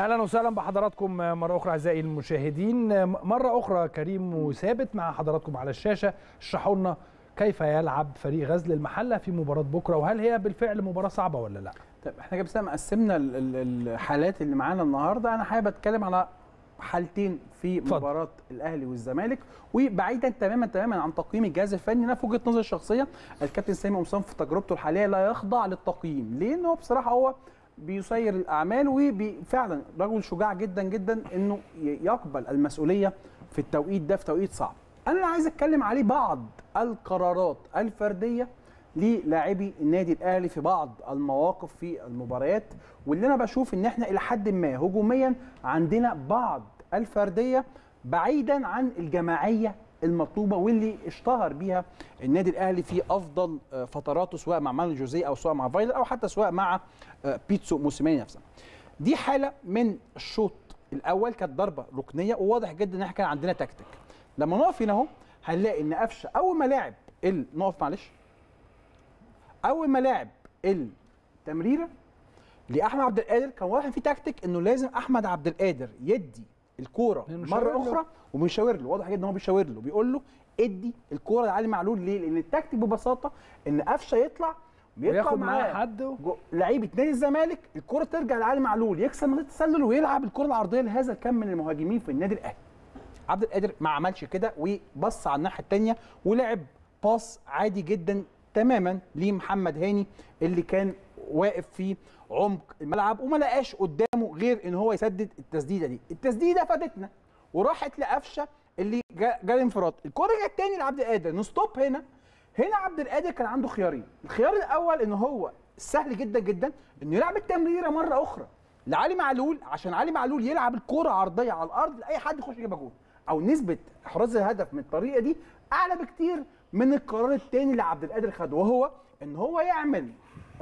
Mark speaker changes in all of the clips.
Speaker 1: أهلا وسهلا بحضراتكم مرة أخرى أعزائي المشاهدين. مرة أخرى كريم وثابت مع حضراتكم على الشاشة. اشرحوا لنا كيف يلعب فريق غزل المحلة في مباراة بكرة وهل هي بالفعل مباراة صعبة ولا لا؟
Speaker 2: طيب إحنا كده قسمنا ال- ال- الحالات اللي معانا النهارده. أنا حابب أتكلم على حالتين في
Speaker 1: اتفضل.
Speaker 2: مباراة الأهلي والزمالك. وبعيدا تماما تماما عن تقييم الجهاز الفني أنا في وجهة نظري الشخصيه الكابتن سامي قمصان في تجربته الحالية لا يخضع للتقييم. لأن هو بصراحة هو بيسير الأعمال وفعلا رجل شجاع جدا جدا إنه يقبل المسؤولية في التوقيت ده في توقيت صعب. أنا اللي عايز أتكلم عليه بعض القرارات الفردية للاعبي النادي الأهلي في بعض المواقف في المباريات. واللي أنا بشوف إن إحنا إلى حد ما هجوميا عندنا بعض الفردية بعيدا عن الجماعية المطلوبة واللي اشتهر بيها النادي الأهلي في أفضل آه، فتراته سواء مع مانو جوزيه أو سواء مع فايلر أو حتى سواء مع آه، بيتسو موسيماني نفسه. دي حالة من الشوط الأول كانت ضربة ركنية وواضح جدا إن إحنا كان عندنا تكتيك. لما نقف هنا أهو هنلاقي إن قفشة أول ما لاعب ال- نقف معلش أول ما لعب التمريره لأحمد عبد القادر كان واضح في تكتيك إنه لازم أحمد عبد القادر يدي
Speaker 1: الكورة
Speaker 2: مرة
Speaker 1: له.
Speaker 2: أخرى وبيشاور له واضح جدا إن هو بيشاور له بيقول له إدي الكورة لعلي معلول. ليه؟ لأن التكتيك ببساطة إن قفشة يطلع بيطلع
Speaker 1: وياخد معاه حد و...
Speaker 2: لعيبه نادي الزمالك الكره ترجع لعلي معلول. يكسب منطقه التسلل ويلعب الكره العرضية لهذا الكم من المهاجمين في النادي الأهلي. عبد القادر ما عملش كده وبص على الناحية الثانية ولعب باص عادي جدا تماما لمحمد هاني اللي كان واقف في عمق الملعب وما لقاش قدامه غير إن هو يسدد التسديدة دي. التسديدة فاتتنا وراحت لقفشة اللي جا- الانفراد. الكره رجعت تاني لعبد القادر. نستوب هنا. هنا عبد القادر كان عنده خيارين. الخيار الأول إن هو سهل جدا جدا إنه يلعب التمريرة مرة أخرى لعلي معلول عشان علي معلول يلعب الكره عرضية على الأرض لأي حد يخش يجيبها جول أو نسبة إحراز الهدف من الطريقة دي أعلى بكتير من القرار الثاني اللي عبد القادر خده وهو إن هو يعمل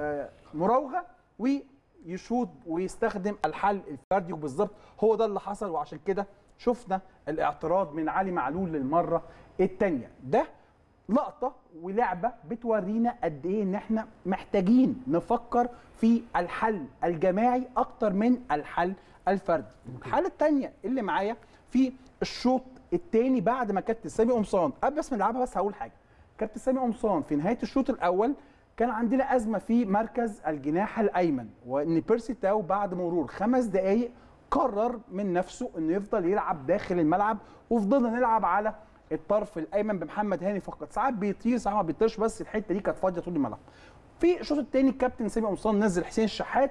Speaker 2: آه، مراوغة ويشوط ويستخدم الحل الفردي وبالظبط هو ده اللي حصل وعشان كده شفنا الاعتراض من علي معلول للمرة الثانية ده لقطة ولعبة بتورينا قد إيه إن إحنا محتاجين نفكر في الحل الجماعي أكتر من الحل الفردي. الحاله الثانية اللي معايا في الشوط الثاني بعد ما كابتن سامي قمصان قبل بس ما نلعبها بس هقول حاجة. كابتن سامي قمصان في نهاية الشوط الأول كان عندنا أزمة في مركز الجناح الأيمن وإن بيرسي تاو بعد مرور خمس دقائق قرر من نفسه إنه يفضل يلعب داخل الملعب وفضلنا نلعب على الطرف الأيمن بمحمد هاني فقط. ساعات بيطير ساعات ما بيطيرش بس الحتة دي كانت فاضية طول الملعب. في الشوط الثاني الكابتن سامي قمصان نزل حسين الشحات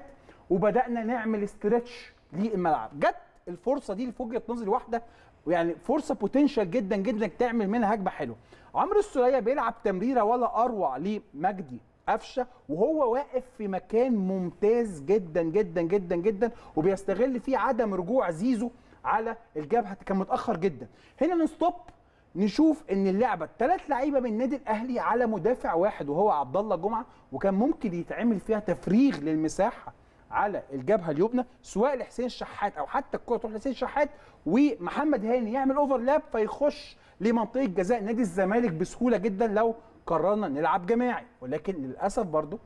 Speaker 2: وبدأنا نعمل stretch للملعب. جت الفرصة دي في وجهه نظري واحدة يعني فرصة potential جدا جدا تعمل منها هجمة حلوة. عمرو السولية بيلعب تمريرة ولا أروع لمجدي. قفشة وهو واقف في مكان ممتاز جدا جدا جدا جدا وبيستغل فيه عدم رجوع زيزو على الجبهة كان متأخر جدا. هنا ن stop نشوف إن اللعبة ثلاث لعيبة من النادي الأهلي على مدافع واحد وهو عبد الله جمعة وكان ممكن يتعمل فيها تفريغ للمساحة على الجبهة اليمنى سواء لحسين الشحات أو حتى الكره تروح لحسين الشحات ومحمد هاني يعمل overlap فيخش لمنطقة جزاء نادي الزمالك بسهولة جدا لو قررنا نلعب جماعي. ولكن للأسف برضو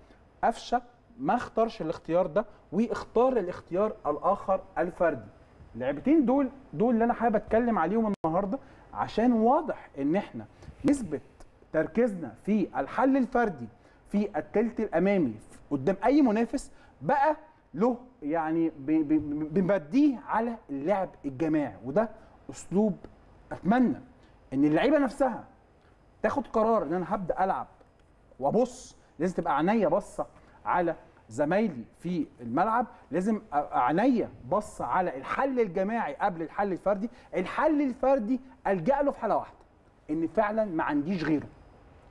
Speaker 2: قفشة ما اختارش الاختيار ده واختار الاختيار الآخر الفردي. اللعبتين دول دول اللي أنا حابب أتكلم عليهم النهارده عشان واضح إن إحنا نسبة تركيزنا في الحل الفردي في الثلث الأمامي قدام أي منافس بقى له يعني بنبديه على اللعب الجماعي. وده أسلوب أتمنى إن اللعيبة نفسها تاخد قرار إن أنا هبدأ ألعب وأبص لازم تبقى عينيا باصة على زمايلي في الملعب لازم عينيا بص على الحل الجماعي قبل الحل الفردي. الحل الفردي ألجأ له في حالة واحدة إن فعلا ما عنديش غيره.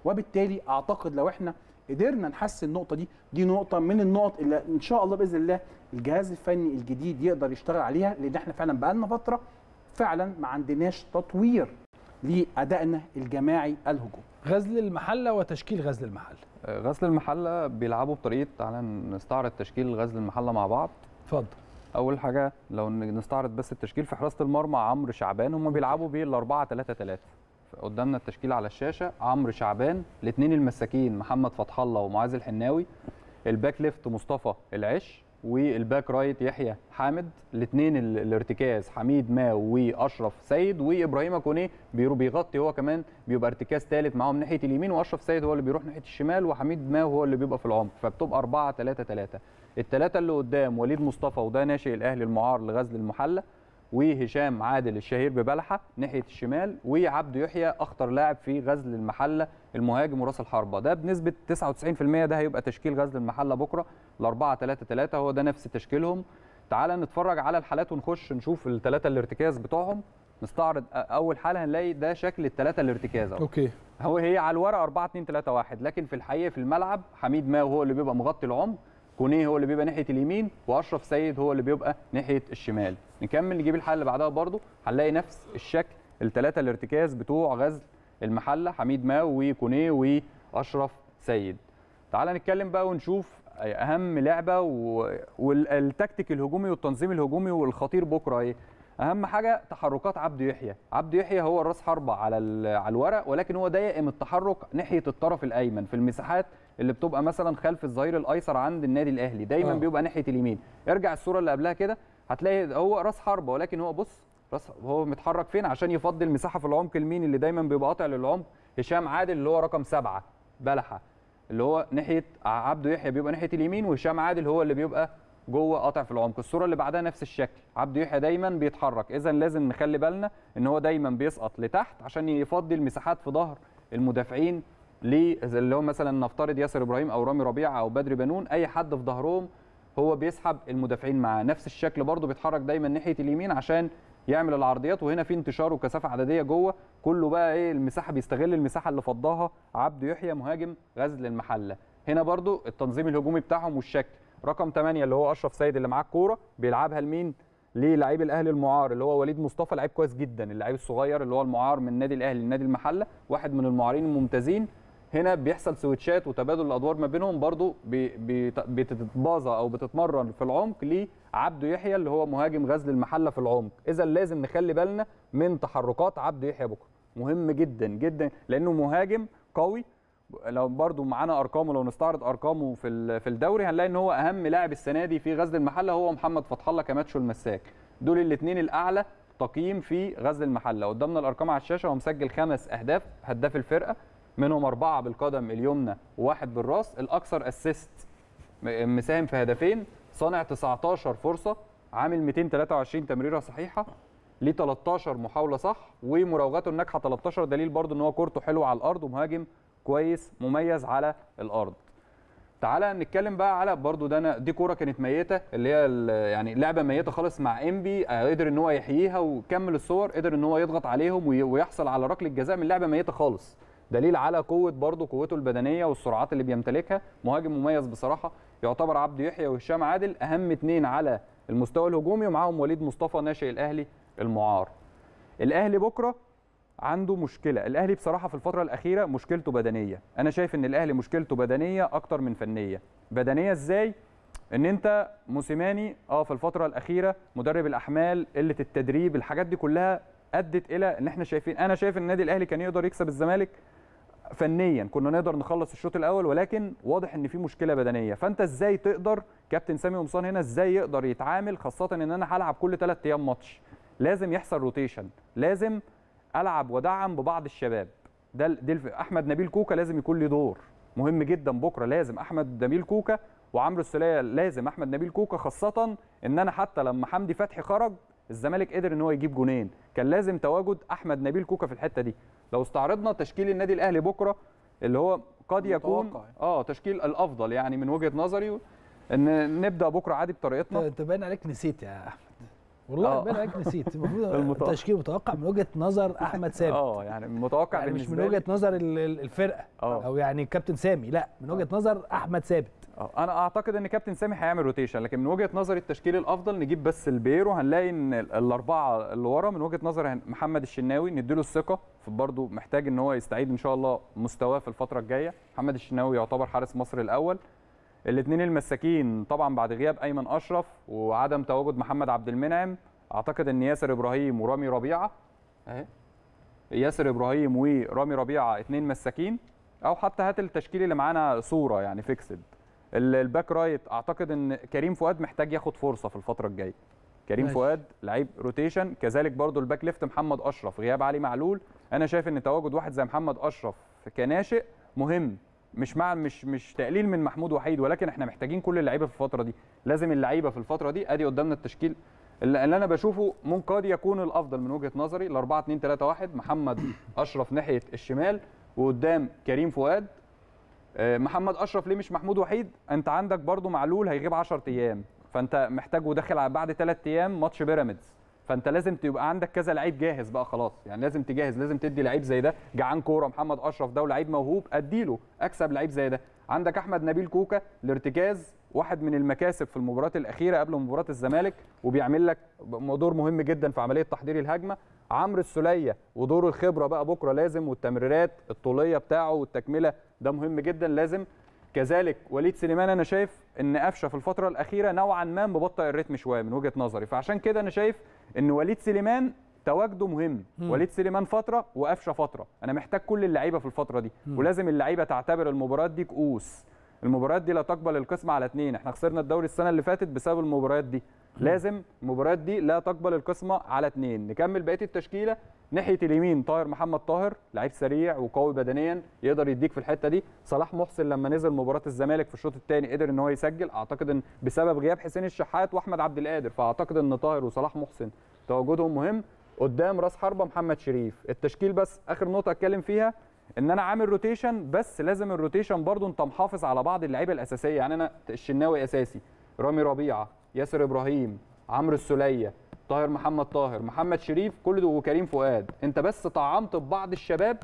Speaker 2: وبالتالي أعتقد لو إحنا قدرنا نحسن النقطة دي دي نقطة من النقط اللي إن شاء الله بإذن الله الجهاز الفني الجديد يقدر يشتغل عليها لأن إحنا فعلا بقالنا فترة فعلا ما عندناش تطوير. لأدائنا الجماعي الهجومي
Speaker 1: غزل المحلة وتشكيل غزل المحلة.
Speaker 3: غزل المحلة بيلعبوا بطريقة تعالى نستعرض تشكيل غزل المحلة مع بعض.
Speaker 1: اتفضل.
Speaker 3: أول حاجة لو نستعرض بس التشكيل في حراسة المرمى عمرو شعبان هم بيلعبوا بال 4 3 3 قدامنا التشكيل على الشاشة عمرو شعبان الاثنين المساكين محمد فتح الله ومعاذ الحناوي ال back left مصطفى العش وال back right يحيى حامد. الاثنين الارتكاز حميد ماو واشرف سيد وإبراهيم كونيه بيغطي هو كمان بيبقى ارتكاز ثالث معاهم ناحية اليمين وأشرف سيد هو اللي بيروح ناحية الشمال وحميد ماو هو اللي بيبقى في العمق فبتبقى 4 3 3 الثلاثه اللي قدام وليد مصطفى وده ناشئ الأهلي المعار لغزل المحلة. وهشام عادل الشهير ببلحة ناحية الشمال وعبد يحيى أخطر لاعب في غزل المحلة المهاجم وراس الحربة. ده بنسبة 99% ده هيبقى تشكيل غزل المحلة بكرة ال 4 3 3 هو ده نفس تشكيلهم. تعال نتفرج على الحالات ونخش نشوف الثلاثه الارتكاز بتوعهم. نستعرض أول حالة هنلاقي ده شكل الثلاثه الارتكاز أهو.
Speaker 1: okay.
Speaker 3: هو هي على الورق 4 2 3 1 لكن في الحقيقة في الملعب حميد ماو هو اللي بيبقى مغطي العمق. كونيه هو اللي بيبقى ناحية اليمين وأشرف سيد هو اللي بيبقى ناحية الشمال نكمل نجيب الحاله اللي بعدها برضو هنلاقي نفس الشكل الثلاثه الارتكاز بتوع غزل المحلة حميد ماو وكونيه وأشرف سيد تعال نتكلم بقى ونشوف أهم لعبة. والتكتيك الهجومي والتنظيم الهجومي والخطير بكرة إيه أهم حاجة تحركات عبد يحيى. عبد يحيى هو الراس حربه على على الورق ولكن هو دائم التحرك ناحية الطرف الأيمن في المساحات اللي بتبقى مثلا خلف الظهير الأيسر عند النادي الأهلي. دايما. أوه. بيبقى ناحية اليمين. ارجع الصورة اللي قبلها كده. هتلاقي هو راس حربه ولكن هو بص راس هو متحرك فين؟ عشان يفضي المساحة في العمق اليمين اللي دايما بيبقى قاطع للعمق. هشام عادل اللي هو رقم سبعة بلحة. اللي هو ناحية عبده يحيى بيبقى ناحية اليمين وهشام عادل هو اللي بيبقى جوه قاطع في العمق. الصورة اللي بعدها نفس الشكل. عبده يحيى دايما بيتحرك. اذا لازم نخلي بالنا إن هو دايما بيسقط لتحت عشان يفضي المساحات في ظهر المدافعين اللي هو مثلا نفترض ياسر إبراهيم أو رامي ربيعة أو بدري بنون. أي حد في ظهرهم هو بيسحب المدافعين معاه. نفس الشكل برضه بيتحرك دايما ناحية اليمين عشان يعمل العرضيات. وهنا في انتشار وكثافة عددية جوه. كله بقى إيه المساحة بيستغل المساحة اللي فضاها عبده يحيى مهاجم غزل المحلة. هنا برضو التنظيم الهجومي بتاعهم والشكل. رقم 8 اللي هو أشرف سيد اللي معاه الكورة بيلعبها لمين؟ للعيب الأهلي المعار اللي هو وليد مصطفى لعيب كويس جدا اللعيب الصغير اللي هو المعار من النادي الأهلي لنادي المحلة واحد من المعارين الممتازين. هنا بيحصل سويتشات وتبادل الأدوار ما بينهم برضو بتتباظى أو بتتمرن في العمق لعبده يحيى اللي هو مهاجم غزل المحلة في العمق. اذا لازم نخلي بالنا من تحركات عبده يحيى بكرة. مهم جدا جدا لأنه مهاجم قوي لو برضو معانا أرقامه لو نستعرض أرقامه في في الدوري هنلاقي إن هو أهم لاعب السنة دي في غزل المحلة هو محمد فتح الله كماتشو المساك. دول الاثنين الأعلى تقييم في غزل المحلة. قدامنا الأرقام على الشاشة هو مسجل خمس أهداف هداف الفرقة منهم أربعة بالقدم اليمنى وواحد بالراس الأكثر أسيست مساهم في هدفين صانع 19 فرصة عامل 223 تمريرة صحيحة ليه 13 محاولة صح ومراوغاته الناجحة 13 دليل برضو إن هو كورته حلوة على الأرض ومهاجم كويس مميز على الأرض. تعالى نتكلم بقى على برضو ده أنا دي كورة كانت ميتة اللي هي يعني لعبة ميتة خالص مع إنبي آه، قدر إن هو يحييها وكمل الصور قدر إن هو يضغط عليهم وي- ويحصل على ركلة جزاء من لعبة ميتة خالص. دليل على قوة برضو قوته البدنية والسرعات اللي بيمتلكها. مهاجم مميز بصراحة يعتبر عبد يحيى وهشام عادل أهم اثنين على المستوى الهجومي ومعاهم وليد مصطفى ناشئ الأهلي المعار. الأهلي بكرة عنده مشكلة. الأهلي بصراحة في الفترة الأخيرة مشكلته بدنية. أنا شايف إن الأهلي مشكلته بدنية أكتر من فنية. بدنية إزاي؟ إن أنت موسيماني آه في الفترة الأخيرة مدرب الأحمال قلة التدريب الحاجات دي كلها أدت إلى إن إحنا شايفين. أنا شايف إن النادي الأهلي كان يقدر يكسب الزمالك فنيا. كنا نقدر نخلص الشوط الأول ولكن واضح إن في مشكلة بدنية. فأنت إزاي تقدر كابتن سامي قمصان هنا إزاي يقدر يتعامل خاصة إن أنا هلعب كل ثلاث أيام ماتش؟ لازم يحصل rotation لازم ألعب وأطعم ببعض الشباب. ده دي الف... أحمد نبيل كوكا لازم يكون له دور. مهم جدا بكرة لازم أحمد نبيل كوكا وعمرو السولية لازم أحمد نبيل كوكا خاصة إن أنا حتى لما حمدي فتحي خرج الزمالك قدر إن هو يجيب جونين. كان لازم تواجد أحمد نبيل كوكا في الحتة دي. لو استعرضنا تشكيل النادي الأهلي بكرة اللي هو قد يكون
Speaker 2: متوقع.
Speaker 3: آه تشكيل الأفضل يعني من وجهة نظري إن نبدأ بكرة عادي بطريقتنا.
Speaker 1: أنت باين عليك نسيت يا أحمد. والله
Speaker 3: آه.
Speaker 1: باين عليك نسيت. المفروض. التشكيل متوقع من وجهة نظر أحمد ثابت
Speaker 3: آه يعني متوقع
Speaker 1: يعني مش من وجهة نظر ال- ال- الفرقة.
Speaker 3: آه.
Speaker 1: أو يعني كابتن سامي لا من وجهة نظر أحمد ثابت.
Speaker 3: آه أنا أعتقد إن كابتن سامي هيعمل rotation لكن من وجهة نظري التشكيل الأفضل نجيب بس البيرو هنلاقي إن ال- الأربعة اللي ورا من وجهة نظري هن- محمد الشناوي نديله الثقة. برضه محتاج إن هو يستعيد إن شاء الله مستواه في الفترة الجاية. محمد الشناوي يعتبر حارس مصر الأول. الاثنين المساكين طبعا بعد غياب أيمن أشرف وعدم تواجد محمد عبد المنعم أعتقد إن ياسر إبراهيم ورامي ربيعة. أهي. ياسر إبراهيم ورامي ربيعة اثنين مساكين أو حتى هات التشكيل اللي معانا صورة يعني fixed ال- ال back right أعتقد إن كريم فؤاد محتاج ياخد فرصة في الفترة الجاية. كريم
Speaker 1: ماشي.
Speaker 3: فؤاد لعيب rotation كذلك برضو ال back left محمد أشرف غياب علي معلول. أنا شايف إن تواجد واحد زي محمد أشرف كناشئ مهم. مش مع مش مش تقليل من محمود وحيد ولكن إحنا محتاجين كل اللعيبة في الفترة دي. لازم اللعيبة في الفترة دي أدي قدامنا التشكيل. اللي أنا بشوفه ممكن قد يكون الأفضل من وجهة نظري ال 4 2 3 1 محمد أشرف ناحية الشمال وقدام كريم فؤاد. آه، محمد أشرف ليه مش محمود وحيد؟ أنت عندك برضو معلول هيغيب 10 أيام. فأنت محتاج وداخل على بعد 3 أيام ماتش بيراميدز. فانت لازم تبقى عندك كذا لعيب جاهز بقى خلاص. يعني لازم تجهز لازم تدي لعيب زي ده. جعان كورة محمد أشرف ده ولعيب موهوب أديله أكسب لعيب زي ده. عندك أحمد نبيل كوكا الارتكاز واحد من المكاسب في المباريات الأخيرة قبل مباراة الزمالك وبيعمل لك دور مهم جدا في عملية تحضير الهجمة. عمرو السولية ودور الخبرة بقى بكرة لازم والتمريرات الطولية بتاعه والتكملة ده مهم جدا. لازم كذلك وليد سليمان أنا شايف إن قفشة في الفترة الأخيرة نوعا ما مبطئ الريتم شوية من وجهة نظري. فعشان كده أنا شايف إن وليد سليمان تواجده مهم
Speaker 1: مم.
Speaker 3: وليد سليمان فترة وقفشة فترة أنا محتاج كل اللعيبة في الفترة دي
Speaker 1: مم.
Speaker 3: ولازم اللعيبة تعتبر المباريات دي كؤوس المباريات دي لا تقبل القسمه على اثنين إحنا خسرنا الدوري السنة اللي فاتت بسبب المباريات دي. لازم المباريات دي لا تقبل القسمه على اثنين نكمل بقية التشكيلة ناحية اليمين. طاهر محمد طاهر لعيب سريع وقوي بدنيا يقدر يديك في الحتة دي. صلاح محسن لما نزل مباراة الزمالك في الشوط الثاني قدر إن هو يسجل. أعتقد إن بسبب غياب حسين الشحات وأحمد عبد القادر فأعتقد إن طاهر وصلاح محسن تواجدهم مهم قدام راس حربة محمد شريف. التشكيل بس آخر نقطة أتكلم فيها. ان أنا عامل rotation بس لازم ال rotation برضو انت محافظ على بعض اللعيبة الأساسية. يعني أنا الشناوي أساسي رامي ربيعة ياسر إبراهيم عمرو السولية طاهر محمد طاهر محمد شريف كل دول وكريم فؤاد. انت بس طعمت ببعض الشباب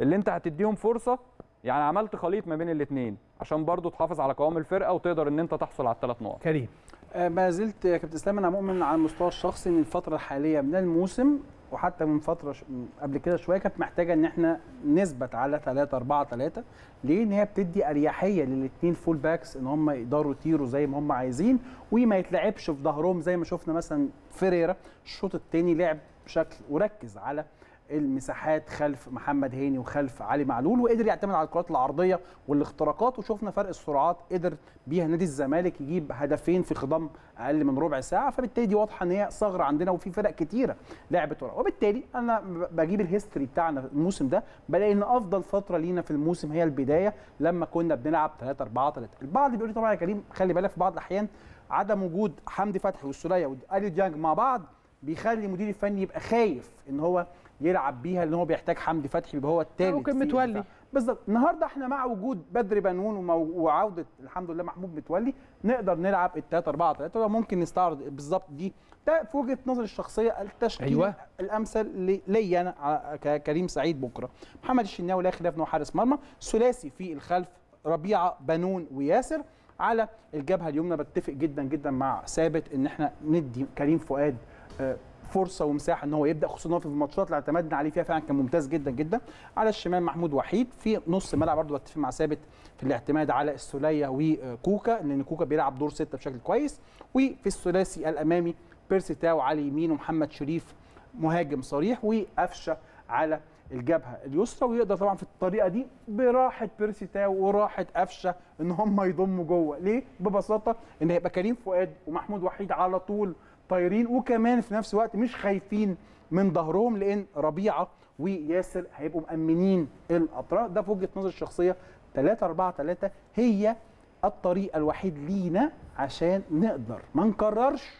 Speaker 3: اللي انت هتديهم فرصة. يعني عملت خليط ما بين الاثنين عشان برضو تحافظ على قوام الفرقة وتقدر إن انت تحصل على الثلاث نقط.
Speaker 1: كريم.
Speaker 2: آه، ما زلت يا كابتن اسلام أنا مؤمن على المستوى الشخصي ان الفترة الحالية من الموسم. وحتى من فترة ش... قبل كده شوية كانت محتاجة إن إحنا نثبت على 3 4 3 ليه؟ إن هي بتدي أريحية للاثنين full backs إن هم يقدروا يطيروا زي ما هم عايزين وما يتلعبش في ظهرهم زي ما شفنا مثلا فيريرا الشوط الثاني لعب بشكل وركز على المساحات خلف محمد هاني وخلف علي معلول وقدر يعتمد على الكرات العرضية والاختراقات وشفنا فرق السرعات قدر بيها نادي الزمالك يجيب هدفين في خضم أقل من ربع ساعة فبالتالي دي واضحة إن هي ثغره عندنا وفي فرق كتيرة لعبت ورا وبالتالي أنا بجيب ال history بتاعنا الموسم ده بلاقي إن أفضل فترة لينا في الموسم هي البداية لما كنا بنلعب 3 4 3 البعض بيقول لي طبعا يا كريم خلي بالك في بعض الأحيان عدم وجود حمدي فتحي والسولية وأليو ديانج مع بعض بيخلي المدير الفني يبقى خايف إن هو يلعب بيها لأن هو بيحتاج حمدي فتحي يبقى هو الثالث
Speaker 1: ممكن متولي.
Speaker 2: بالظبط. النهارده إحنا مع وجود بدر بنون وعودة الحمد لله محمود متولي نقدر نلعب الثلاثه 4 3 وممكن نستعرض بالظبط دي. ده في وجهة نظري الشخصية التشكيل
Speaker 1: أيوة.
Speaker 2: الأمثل لي- ليا أنا ككريم سعيد بكرة. محمد الشناوي لا خلاف انه حارس مرمى. ثلاثي في الخلف ربيعة بنون وياسر. على الجبهة اليمنى بتفق جدا جدا مع ثابت إن إحنا ندي كريم فؤاد آه، فرصة ومساحة إن هو يبدأ خصوصا في الماتشات اللي اعتمدنا عليه فيها فعلا كان ممتاز جدا جدا. على الشمال محمود وحيد في نص الملعب برضه بتفق مع ثابت في الاعتماد على السوليه وكوكا لأن كوكا بيلعب دور ستة بشكل كويس. وفي الثلاثي الأمامي بيرسي تاو على اليمين ومحمد شريف مهاجم صريح وقفشة على الجبهة اليسرى. ويقدر طبعا في الطريقة دي براحة بيرسي تاو وراحة قفشة إن هم يضموا جوه. ليه؟ ببساطة إن هيبقى كريم فؤاد ومحمود وحيد على طول طايرين وكمان في نفس الوقت مش خايفين من ظهرهم لأن ربيعة وياسر هيبقوا مأمنين الأطراف. ده في وجهة نظري الشخصيه 3 4 3 هي الطريق الوحيد لينا عشان نقدر. ما نكررش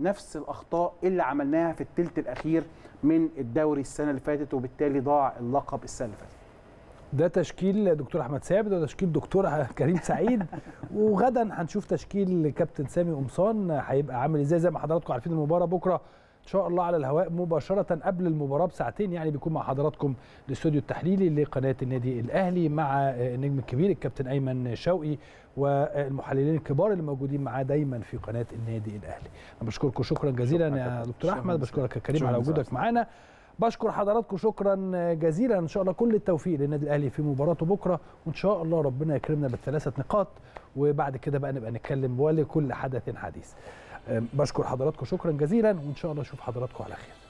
Speaker 2: نفس الأخطاء اللي عملناها في الثلث الأخير من الدوري السنة اللي فاتت وبالتالي ضاع اللقب السنة اللي فاتت.
Speaker 1: ده تشكيل دكتور أحمد ثابت وده تشكيل دكتور كريم سعيد وغدا هنشوف تشكيل كابتن سامي قمصان هيبقى عامل إزاي زي ما حضراتكم عارفين المباراة بكرة إن شاء الله على الهواء مباشرة قبل المباراة بساعتين يعني بيكون مع حضراتكم الاستوديو التحليلي لقناة النادي الأهلي مع النجم الكبير الكابتن أيمن شوقي والمحللين الكبار اللي موجودين معاه دايما في قناة النادي الأهلي أنا بشكركم شكرا جزيلا يا. دكتور
Speaker 2: أحمد.
Speaker 1: بشكرك يا كريم على. وجودك معانا بشكر حضراتكم شكرا جزيلا. إن شاء الله كل التوفيق للنادي الأهلي في مباراته بكرة. وإن شاء الله ربنا يكرمنا بالثلاثة نقاط. وبعد كده بقى نبقى نتكلم ولكل حدث حديث. بشكر حضراتكم شكرا جزيلا. وإن شاء الله أشوف حضراتكم على خير.